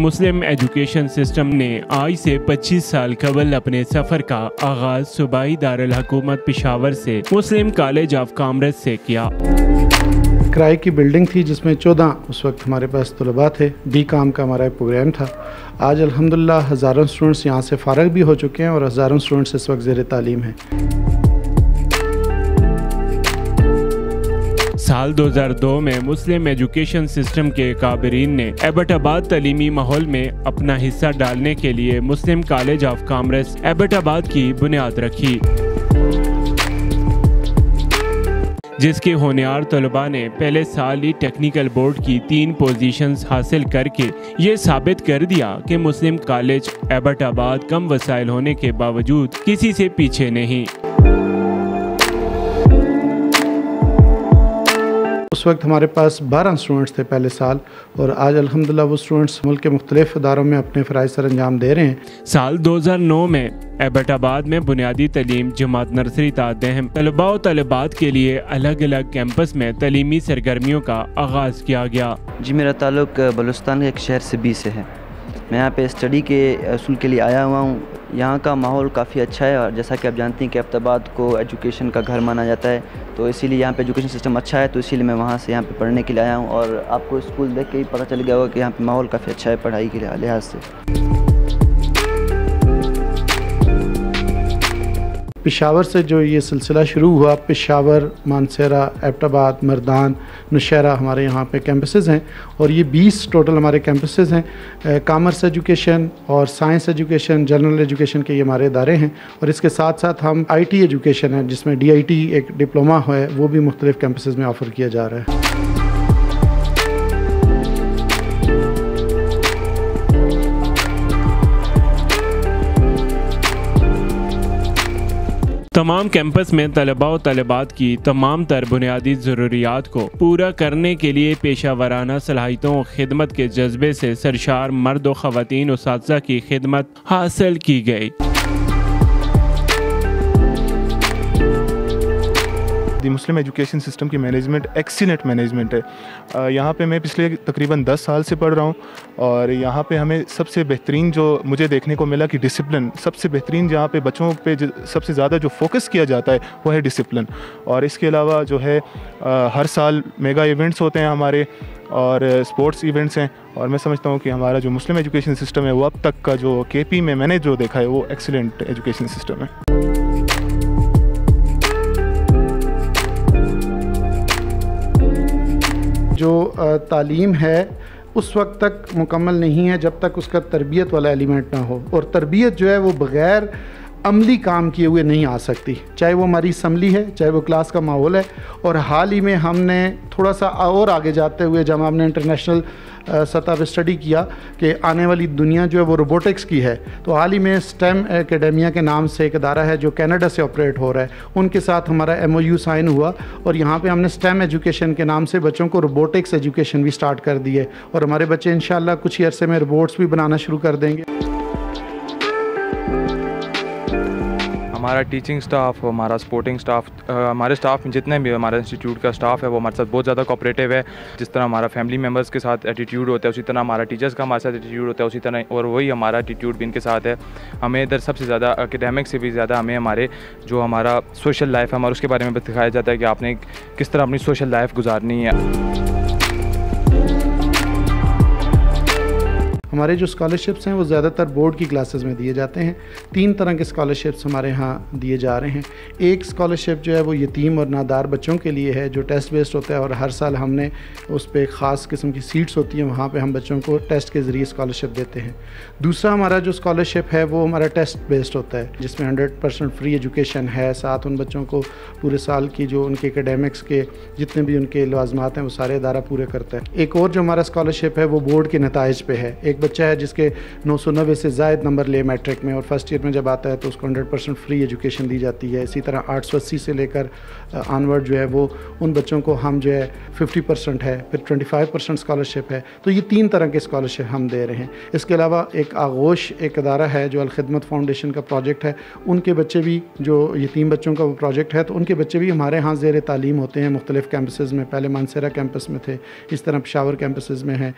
मुस्लिम education system ने आज से 25 साल कबल अपने सफ़र का आगाज़ सूबाई दारकूमत पिशावर से मुस्लिम कॉलेज ऑफ़ कॉमर्स से किया। किराए की बिल्डिंग थी जिसमें चौदह, उस वक्त हमारे पास तलबा थे। बी काम का हमारा एक प्रोग्राम था। आज अल्हम्दुलिल्लाह हज़ारों स्टूडेंट्स यहाँ से फ़ारग भी हो चुके हैं और हज़ारों स्टूडेंट्स इस वक्त ज़ेर तालीम हैं। साल 2002 में मुस्लिम एजुकेशन सिस्टम के काबरीन ने एबटाबाद तलीमी माहौल में अपना हिस्सा डालने के लिए Muslim College of Commerce Abbottabad की बुनियाद रखी। जिसके होनियार तलबा ने पहले साल ही टेक्निकल बोर्ड की तीन पोजीशंस हासिल करके ये साबित कर दिया कि मुस्लिम कॉलेज एबटाबाद कम वसाइल होने के बावजूद किसी से पीछे नहीं। उस वक्त हमारे पास बारह स्टूडेंट्स थे पहले साल और आज अलहमदिल्ला वो स्टूडेंट्स मुल्क के मुख्तलिफ़ इदारों में अपने फ़राइज सर अंजाम दे रहे हैं। साल 2009 में एबटाबाद में बुनियादी तलीम जमात नर्सरी तादहम तलबा तलबात के लिए अलग अलग कैंपस में तलीमी सरगर्मियों का आगाज़ किया गया। जी मेरा ताल्लुक बलुस्तान के एक शहर से बी से है। मैं यहाँ पे स्टडी के असूल के लिए आया हुआ हूँ। यहाँ का माहौल काफ़ी अच्छा है और जैसा कि आप जानते हैं कि अहमदाबाद को एजुकेशन का घर माना जाता है तो इसीलिए यहाँ पे एजुकेशन सिस्टम अच्छा है तो इसीलिए मैं वहाँ से यहाँ पे पढ़ने के लिए आया हूँ और आपको स्कूल देख के ही पता चल गया होगा कि यहाँ पे माहौल काफ़ी अच्छा है पढ़ाई के लिहाज से। पिशावर से जो ये सिलसिला शुरू हुआ, पिशावर, मानसरा, एबटाबाद, मरदान नौशहरा हमारे यहाँ पे कैंपसेस हैं और ये 20 टोटल हमारे कैंपसेस हैं। कॉमर्स एजुकेशन और साइंस एजुकेशन जनरल एजुकेशन के ये हमारे इदारे हैं और इसके साथ साथ हम आईटी एजुकेशन है, जिसमें डीआईटी एक डिप्लोमा है, वो भी मुख्तलिफ़ कैंपसेस में ऑफ़र किया जा रहा है। तमाम कैंपस में तलबा और तलबात की तमाम तर बुनियादी ज़रूरियात को पूरा करने के लिए पेशा वाराना सलाहितों और खिदमत के जज्बे से सरशार मर्द व ख़वान उस की खिदमत हासिल की गई। दी मुस्लिम एजुकेशन सिस्टम की मैनेजमेंट, एक्सीलेंट मैनेजमेंट है। यहाँ पे मैं पिछले तकरीबन 10 साल से पढ़ रहा हूँ और यहाँ पे हमें सबसे बेहतरीन जो मुझे देखने को मिला कि डिसिप्लिन सबसे बेहतरीन जहाँ पे बच्चों पे सबसे ज़्यादा जो फोकस किया जाता है, वो है डिसिप्लिन और इसके अलावा जो है हर साल मेगा इवेंट्स होते हैं हमारे और स्पोर्ट्स इवेंट्स हैं और मैं समझता हूँ कि हमारा जो मुस्लिम एजुकेशन सिस्टम है, वो अब तक का जो के में मैंने जो देखा है, वो एक्सीलेंट एजुकेशन सिस्टम है। जो तालीम है, उस वक्त तक मुकम्मल नहीं है जब तक उसका तरबियत वाला एलिमेंट ना हो। और तरबियत जो है वो बग़ैर अमली काम किए हुए नहीं आ सकती। चाहे वो हमारी असम्बली है, चाहे वो क्लास का माहौल है। और हाल ही में हमने थोड़ा सा और आगे जाते हुए जब हमने इंटरनेशनल सतह पर स्टडी किया कि आने वाली दुनिया जो है वो रोबोटिक्स की है। तो हाल ही में स्टेम एकेडमिया के नाम से एक अदारा है जो कनाडा से ऑपरेट हो रहा है। उनके साथ हमारा एमओयू साइन हुआ और यहाँ पे हमने स्टेम एजुकेशन के नाम से बच्चों को रोबोटिक्स एजुकेशन भी स्टार्ट कर दी है। और हमारे बच्चे इन कुछ ही अरसे में रोबोट्स भी बनाना शुरू कर देंगे। हमारा टीचिंग स्टाफ हमारा सपोर्टिंग स्टाफ हमारे स्टाफ जितने भी हमारे इंस्टीट्यूट का स्टाफ है, वो हमारे साथ बहुत ज़्यादा कोऑपरेटिव है। जिस तरह हमारा फैमिली मेंबर्स के साथ एटीट्यूड होता है, उसी तरह हमारा टीचर्स का हमारे साथ एटीट्यूड होता है, उसी तरह और वही हमारा एटीट्यूड भी इनके साथ है। हमें इधर सबसे ज़्यादा अकेडमिक से भी ज़्यादा हमें हमारे जो हमारा सोशल लाइफ है, हमारा उसके बारे में दिखाया जाता है कि आपने किस तरह अपनी सोशल लाइफ गुजारनी है। हमारे जो स्कॉलरशिप्स हैं, वो ज़्यादातर बोर्ड की क्लासेस में दिए जाते हैं। तीन तरह के स्कॉलरशिप्स हमारे यहाँ दिए जा रहे हैं। एक स्कॉलरशिप जो है, वो यतीम और नादार बच्चों के लिए है, जो टेस्ट बेस्ड होता है और हर साल हमने उस पर ख़ास किस्म की सीट्स होती हैं। वहाँ पर हम बच्चों को टेस्ट के ज़रिए स्कॉलरशिप देते हैं। दूसरा हमारा जो स्कॉलरशिप है, वो हमारा टेस्ट बेस्ड होता है, जिसमें हंड्रेड परसेंट फ्री एजुकेशन है। साथ उन बच्चों को पूरे साल की जो उनके एकेडमिक्स के जितने भी उनके लवाजमात हैं, वो सारे अदारा पूरे करता है। एक और जो हमारा स्कॉलरशिप है, वो बोर्ड के नतज पे है। एक बच्चा है जिसके नौ सौ नब्बे से ज़ायद नंबर ले मैट्रिक में और फ़र्स्ट ईयर में जब आता है तो उसको हंड्रेड परसेंट फ्री एजुकेशन दी जाती है। इसी तरह आठ सौ अस्सी से लेकर आनवर्ड जो है वो उन बच्चों को हम जो है फिफ्टी परसेंट है, फिर ट्वेंटी फाइव परसेंट स्कॉलरशिप है। तो ये तीन तरह के स्कॉलरशिप हम दे रहे हैं। इसके अलावा एक आगोश, एक अदारा है जो अलखदमत फाउंडेशन का प्रोजेक्ट है। उनके बच्चे भी जो यतीम बच्चों का वो प्रोजेक्ट है तो उनके बच्चे भी हमारे यहाँ जेर तालीम होते हैं। मुख्तलिफ़ कैंपसेज़ में, पहले मानसरा कैंपस में थे, इस तरह पशावर कैंपसेज़ में है।